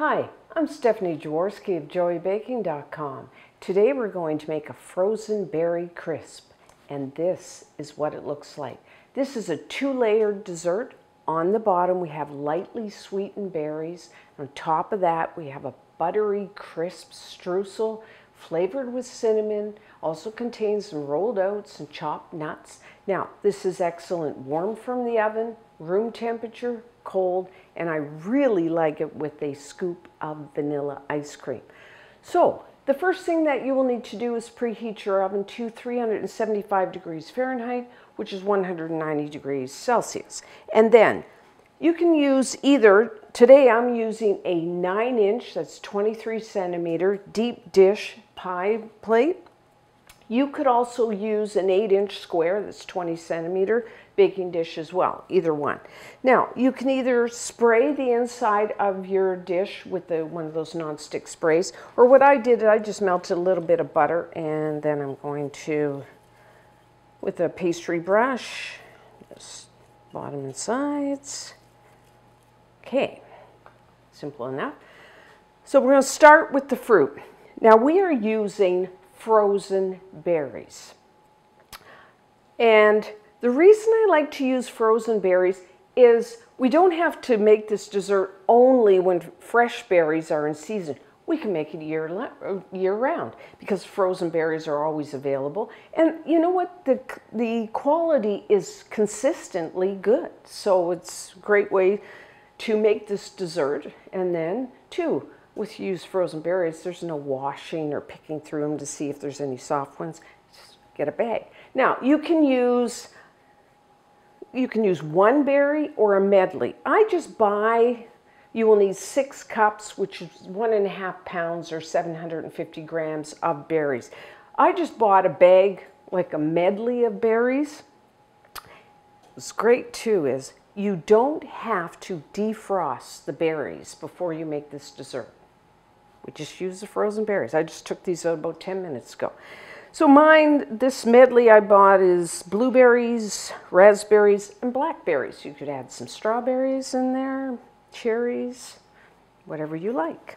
Hi, I'm Stephanie Jaworski of joyofbaking.com. Today we're going to make a frozen berry crisp, and this is what it looks like. This is a two-layered dessert. On the bottom we have lightly sweetened berries. On top of that we have a buttery crisp streusel flavored with cinnamon, also contains some rolled oats and chopped nuts. Now, this is excellent warm from the oven, room temperature, cold, and I really like it with a scoop of vanilla ice cream. So, the first thing that you will need to do is preheat your oven to 375 degrees Fahrenheit, which is 190 degrees Celsius. And then you can use either, today I'm using a 9 inch, that's 23 centimeter, deep dish pie plate. You could also use an 8 inch square that's 20 centimeter baking dish as well, either one. Now, you can either spray the inside of your dish with the, one of those non-stick sprays, or what I did, I just melted a little bit of butter and then I'm going to, with a pastry brush, just bottom and sides. Okay, simple enough. So we're going to start with the fruit. Now we are using frozen berries. And the reason I like to use frozen berries is we don't have to make this dessert only when fresh berries are in season. We can make it year, year round because frozen berries are always available. And you know what? The, the quality is consistently good. So it's a great way to make this dessert. And then, two, with used frozen berries, there's no washing or picking through them to see if there's any soft ones. Just get a bag. Now, you can use you can use one berry or a medley. I just buy, you will need six cups, which is one and a half pounds or 750 grams of berries. I just bought a bag, like a medley of berries. What's great too is you don't have to defrost the berries before you make this dessert. We just use the frozen berries. I just took these out about 10 minutes ago. So mine, this medley I bought is blueberries, raspberries, and blackberries. You could add some strawberries in there, cherries, whatever you like.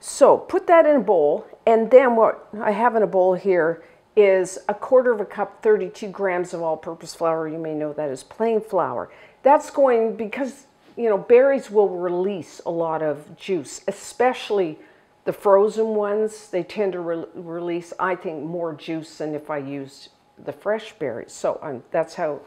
So put that in a bowl, and then what I have in a bowl here is a quarter of a cup, 32 grams of all-purpose flour. You may know that as plain flour. That's going, because, you know, berries will release a lot of juice, especially the frozen ones, they tend to re release, I think, more juice than if I used the fresh berries. So um, that's how,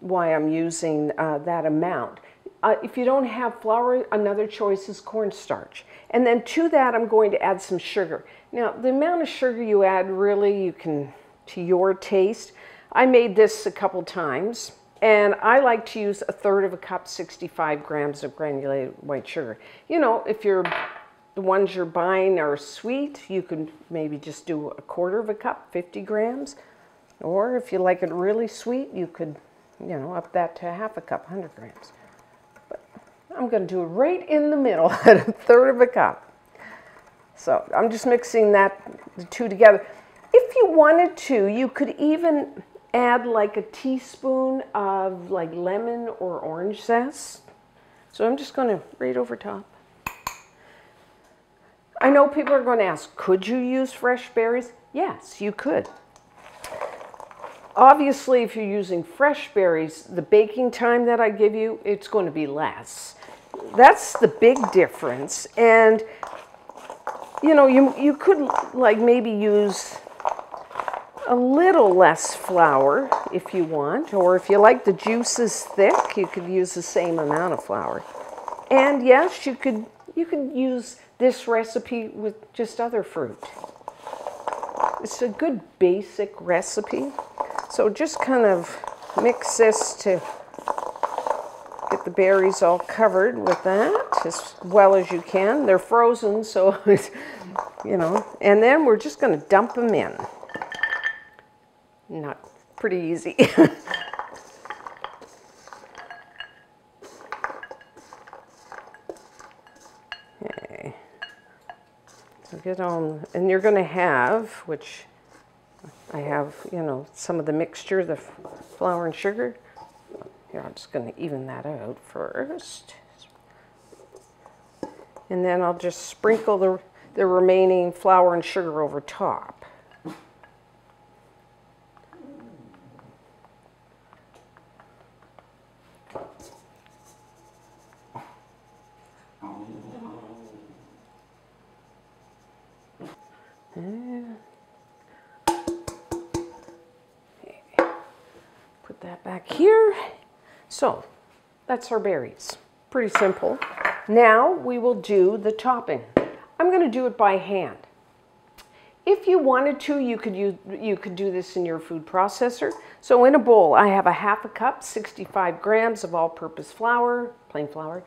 why I'm using uh, that amount. Uh, if you don't have flour, another choice is cornstarch. And then to that, I'm going to add some sugar. Now, the amount of sugar you add, really, you can, to your taste. I made this a couple times, and I like to use a third of a cup, 65 grams of granulated white sugar. You know, if you're the ones you're buying are sweet, you can maybe just do a quarter of a cup, 50 grams. Or if you like it really sweet, you could, you know, up that to half a cup, 100 grams. But I'm going to do it right in the middle at a third of a cup. So I'm just mixing that, the two together. If you wanted to, you could even add like a teaspoon of like lemon or orange zest. So I'm just going to right over top. I know people are going to ask, could you use fresh berries? Yes, you could. Obviously, if you're using fresh berries, the baking time that I give you, it's going to be less. That's the big difference. And, you know, you, you could like maybe use a little less flour if you want, or if you like the juices thick, you could use the same amount of flour. And yes, you could you could use this recipe with just other fruit. It's a good basic recipe. So just kind of mix this to get the berries all covered with that as well as you can. They're frozen, so, you know, and then we're just going to dump them in. Not pretty easy. get on, and you're going to have, which I have, you know, some of the mixture, the flour and sugar. Here, I'm just going to even that out first. And then I'll just sprinkle the, the remaining flour and sugar over top. Put that back here. So that's our berries. Pretty simple. Now we will do the topping. I'm going to do it by hand. If you wanted to, you could use, you could do this in your food processor. So in a bowl, I have a half a cup, 65 grams of all-purpose flour, plain flour.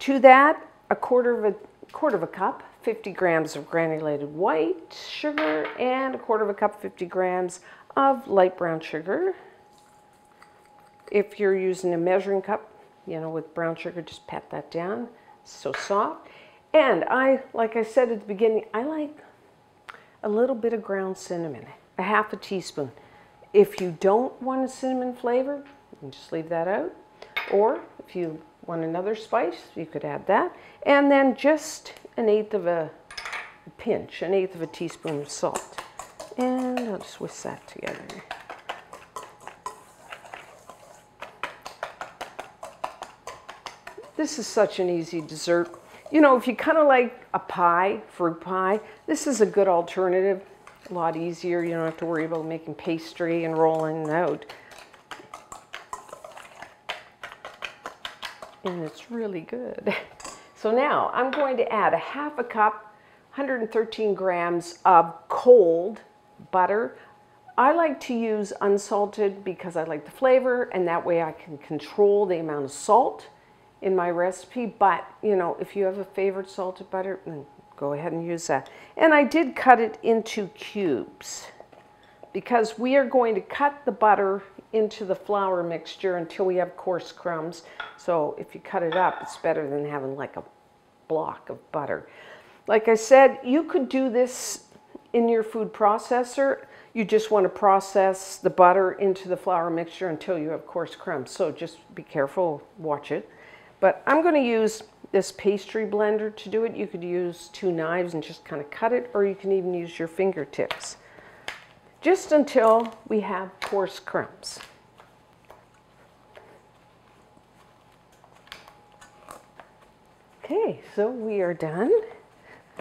To that, a quarter of a quarter of a cup, 50 grams of granulated white sugar, and a quarter of a cup, 50 grams of light brown sugar. If you're using a measuring cup, you know, with brown sugar, just pat that down. so soft. And I, like I said at the beginning, I like a little bit of ground cinnamon, a half a teaspoon. If you don't want a cinnamon flavor, you can just leave that out. Or if you want another spice, you could add that. And then just an eighth of a, a pinch, an eighth of a teaspoon of salt. And I'll just whisk that together. This is such an easy dessert. You know, if you kind of like a pie, fruit pie, this is a good alternative. A lot easier. You don't have to worry about making pastry and rolling it out. And it's really good. So now I'm going to add a half a cup, 113 grams of cold butter. I like to use unsalted because I like the flavor and that way I can control the amount of salt in my recipe, but you know, if you have a favorite salted butter, go ahead and use that. And I did cut it into cubes because we are going to cut the butter into the flour mixture until we have coarse crumbs. So if you cut it up, it's better than having like a block of butter. Like I said, you could do this in your food processor. You just want to process the butter into the flour mixture until you have coarse crumbs. So just be careful, watch it. But I'm going to use this pastry blender to do it. You could use two knives and just kind of cut it, or you can even use your fingertips. Just until we have coarse crumbs. Okay, so we are done.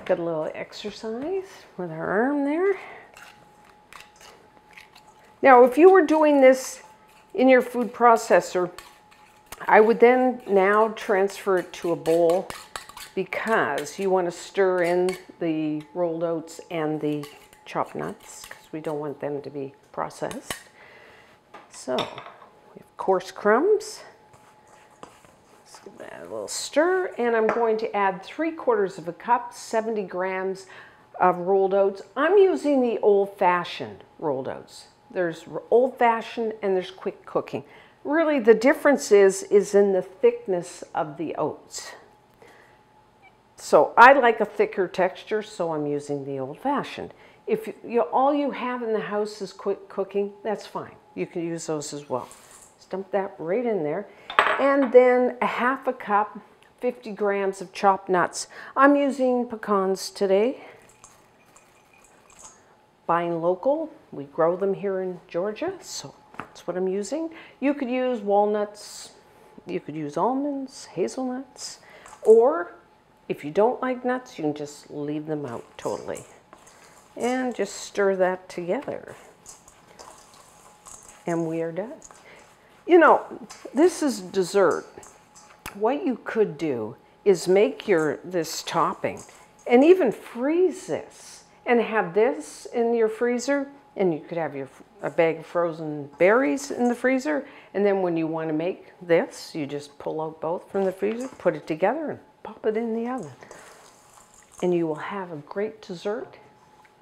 Got a little exercise with our arm there. Now, if you were doing this in your food processor, I would then now transfer it to a bowl because you want to stir in the rolled oats and the chopped nuts because we don't want them to be processed. So we have coarse crumbs. Let's give that a little stir and I'm going to add three quarters of a cup, 70 grams of rolled oats. I'm using the old-fashioned rolled oats. There's old-fashioned and there's quick cooking. Really, the difference is, is in the thickness of the oats. So I like a thicker texture, so I'm using the old-fashioned. If you, you, all you have in the house is quick cooking, that's fine. You can use those as well. Just dump that right in there. And then a half a cup, 50 grams of chopped nuts. I'm using pecans today. Buying local. We grow them here in Georgia, so that's what I'm using. You could use walnuts, you could use almonds, hazelnuts, or if you don't like nuts, you can just leave them out totally. And just stir that together. And we are done. You know, this is dessert. What you could do is make your this topping and even freeze this and have this in your freezer and you could have your a bag of frozen berries in the freezer. And then when you want to make this you just pull out both from the freezer put it together and pop it in the oven. And you will have a great dessert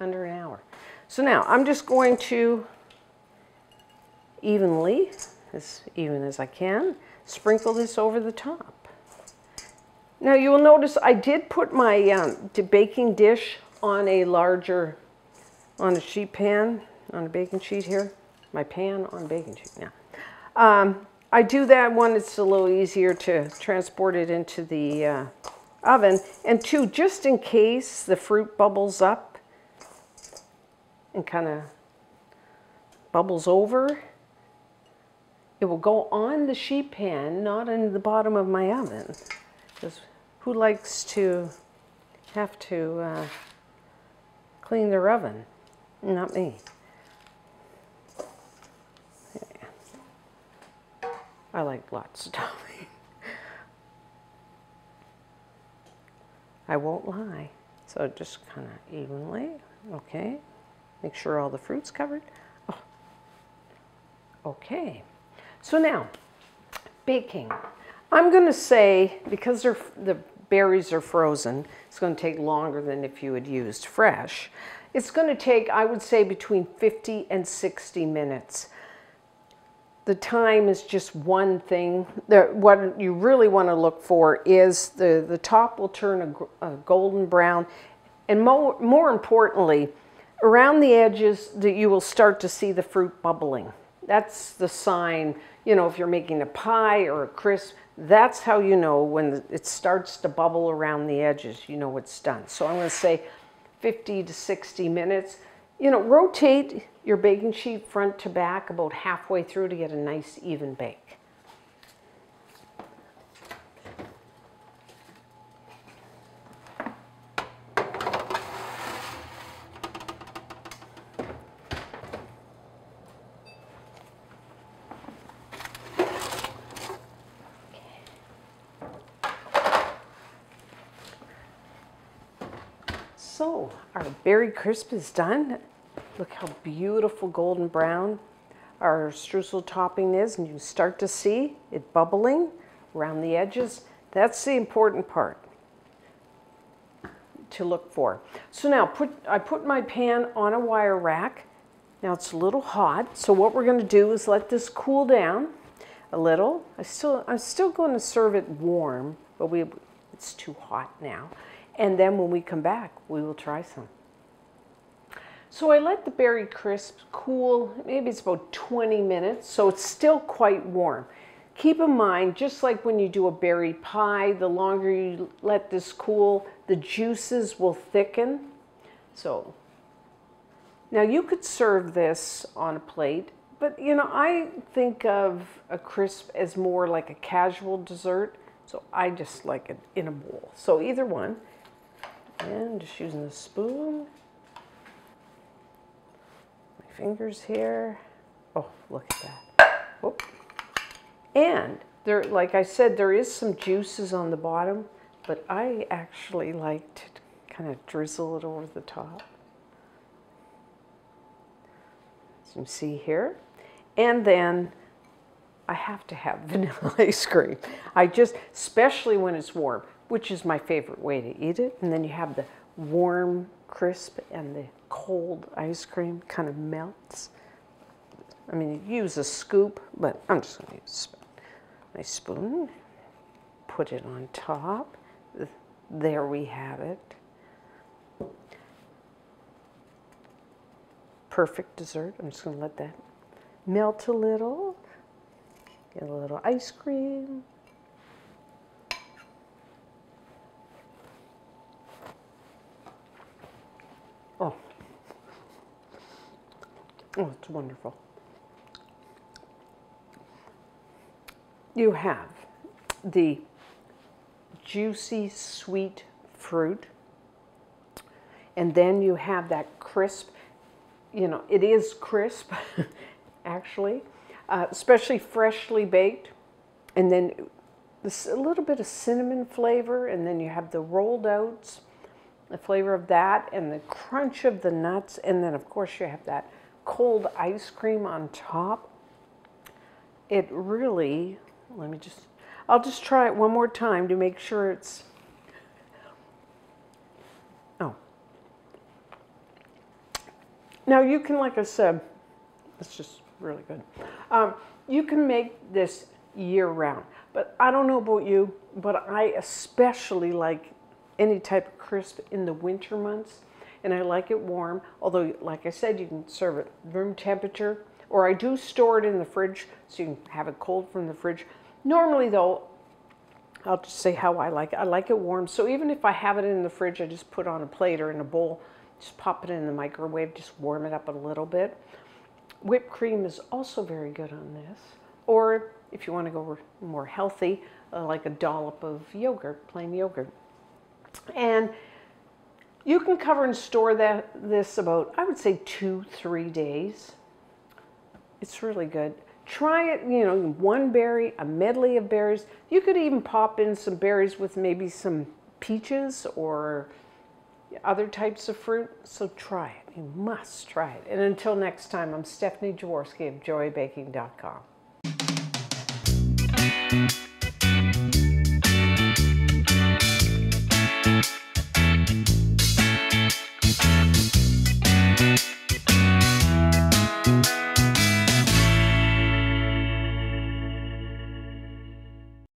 under an hour. So now I'm just going to evenly as even as I can sprinkle this over the top. Now you will notice I did put my um, baking dish on a larger on a sheet pan on a baking sheet here. My pan on baking sheet now. Um, I do that one, it's a little easier to transport it into the uh, oven. And two, just in case the fruit bubbles up and kind of bubbles over, it will go on the sheet pan, not in the bottom of my oven. Because who likes to have to uh, clean their oven? Not me. I like lots of topping. I won't lie. So just kind of evenly, okay. Make sure all the fruit's covered. Oh. Okay. So now, baking. I'm going to say, because the berries are frozen, it's going to take longer than if you had used fresh. It's going to take, I would say, between 50 and 60 minutes. The time is just one thing. What you really want to look for is the, the top will turn a, a golden brown. And more, more importantly, around the edges that you will start to see the fruit bubbling. That's the sign, you know, if you're making a pie or a crisp, that's how you know when it starts to bubble around the edges, you know it's done. So I'm going to say 50 to 60 minutes. You know, rotate your baking sheet front to back about halfway through to get a nice even bake. So our berry crisp is done. Look how beautiful golden brown our streusel topping is and you start to see it bubbling around the edges. That's the important part to look for. So now put, I put my pan on a wire rack. Now it's a little hot, so what we're going to do is let this cool down a little. I still, I'm still going to serve it warm, but we, it's too hot now. And then when we come back, we will try some. So I let the berry crisp cool, maybe it's about 20 minutes, so it's still quite warm. Keep in mind, just like when you do a berry pie, the longer you let this cool, the juices will thicken. So now you could serve this on a plate, but you know, I think of a crisp as more like a casual dessert, so I just like it in a bowl. So either one. And just using the spoon. Fingers here. Oh, look at that. And there, like I said, there is some juices on the bottom, but I actually like to kind of drizzle it over the top. As you see here. And then I have to have vanilla ice cream. I just, especially when it's warm which is my favorite way to eat it. And then you have the warm crisp and the cold ice cream kind of melts. I mean, you use a scoop, but I'm just going to use my spoon. Put it on top. There we have it. Perfect dessert. I'm just going to let that melt a little. Get a little ice cream. Oh. Oh, it's wonderful. You have the juicy, sweet fruit, and then you have that crisp, you know, it is crisp, actually, uh, especially freshly baked, and then this, a little bit of cinnamon flavor, and then you have the rolled oats, the flavor of that and the crunch of the nuts. And then, of course, you have that cold ice cream on top. It really, let me just, I'll just try it one more time to make sure it's, oh. Now you can, like I said, it's just really good. Um, you can make this year round, but I don't know about you, but I especially like any type of crisp in the winter months. And I like it warm, although, like I said, you can serve it room temperature, or I do store it in the fridge so you can have it cold from the fridge. Normally, though, I'll just say how I like it. I like it warm. So even if I have it in the fridge, I just put on a plate or in a bowl, just pop it in the microwave, just warm it up a little bit. Whipped cream is also very good on this. Or if you want to go more healthy, uh, like a dollop of yogurt, plain yogurt. And you can cover and store that this about, I would say two, three days. It's really good. Try it, you know, one berry, a medley of berries. You could even pop in some berries with maybe some peaches or other types of fruit. So try it. You must try it. And until next time, I'm Stephanie Jaworski of joyofbaking.com.